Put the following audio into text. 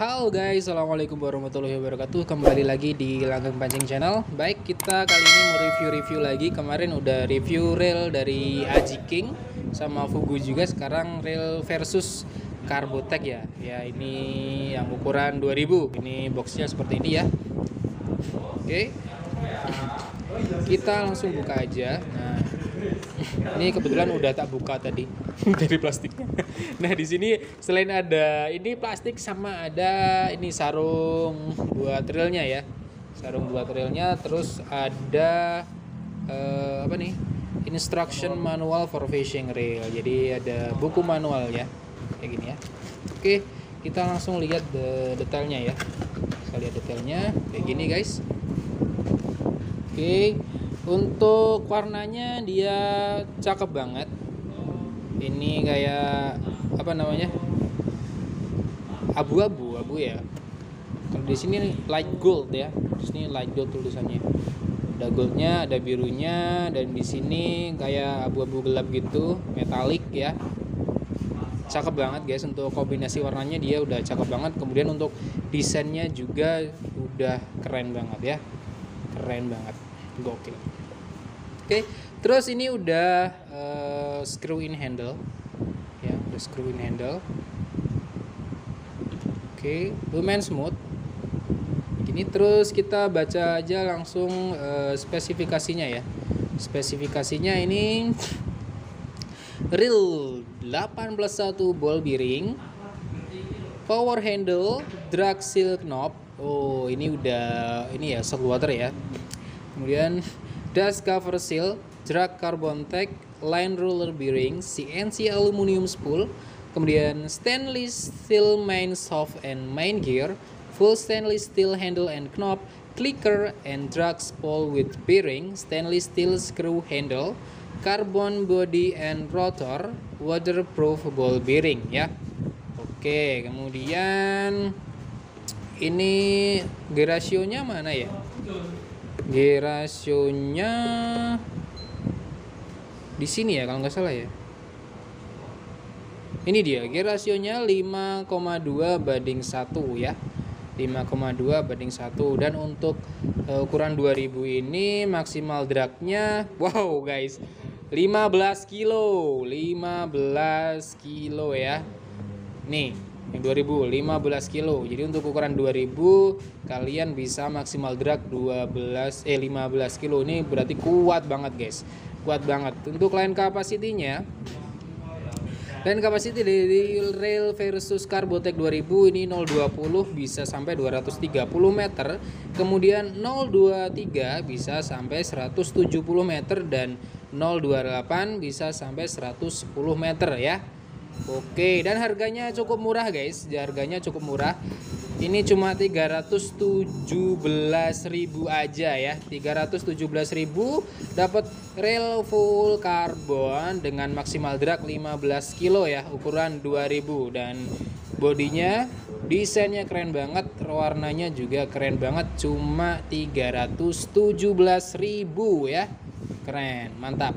Halo guys, Assalamualaikum warahmatullahi wabarakatuh. Kembali lagi di Langgeng Pancing Channel. Baik, kita kali ini mau review-review lagi. Kemarin udah review rail dari Aji King Sama Fugu juga. Sekarang rail versus Carbotech ya. Ya ini yang ukuran 2000 Ini boxnya seperti ini ya. Oke Kita langsung buka aja Nah ini kebetulan udah tak buka tadi dari plastiknya. Nah di sini selain ada ini plastik sama ada ini sarung buat trailnya ya, sarung buat trailnya. Terus ada eh, apa nih? Instruction manual for fishing rail. Jadi ada buku manual ya, kayak gini ya. Oke, kita langsung lihat de detailnya ya. Kita lihat detailnya kayak gini guys. Oke, untuk warnanya dia cakep banget. Ini kayak apa namanya? Abu-abu abu ya. Kalau di sini light gold ya. Di sini light gold tulisannya. Ada goldnya ada birunya dan di sini kayak abu-abu gelap gitu metalik ya. Cakep banget guys. Untuk kombinasi warnanya dia udah cakep banget. Kemudian untuk desainnya juga udah keren banget ya. Keren banget gokil. Oke terus ini udah uh, screw in handle. Ya udah screw in handle. Oke lumayan smooth. Ini terus kita baca aja langsung uh, spesifikasinya ya. Spesifikasinya ini reel 181 ball bearing power handle drag seal knob. Oh ini udah ini ya salt water ya kemudian dust cover seal drag carbon tech line roller bearing CNC aluminium spool kemudian stainless steel main soft and main gear full stainless steel handle and knob clicker and drag spool with bearing stainless steel screw handle carbon body and rotor waterproof ball bearing ya. Oke kemudian ini gerasionya mana ya G rasionya di sini ya kalau nggak salah ya. Ini dia G rasionya 5,2 banding 1 ya. 5,2 banding 1 dan untuk uh, ukuran 2000 ini maksimal dragnya wow guys 15 kilo. 15 kilo ya. Nih yang 2000 15 kilo. Jadi untuk ukuran 2000 kalian bisa maksimal drag 12 eh 15 kilo. Ini berarti kuat banget guys. Kuat banget. Untuk line kapasitinya line capacity dari rail versus Carbotech 2000 ini 020 bisa sampai 230 meter. Kemudian 023 bisa sampai 170 meter dan 028 bisa sampai 110 meter ya Oke, dan harganya cukup murah guys. Harganya cukup murah. Ini cuma 317.000 aja ya. 317.000 dapat rail full karbon dengan maksimal drag 15 kilo ya, ukuran 2000 dan bodinya desainnya keren banget, warnanya juga keren banget cuma 317.000 ya. Keren, mantap.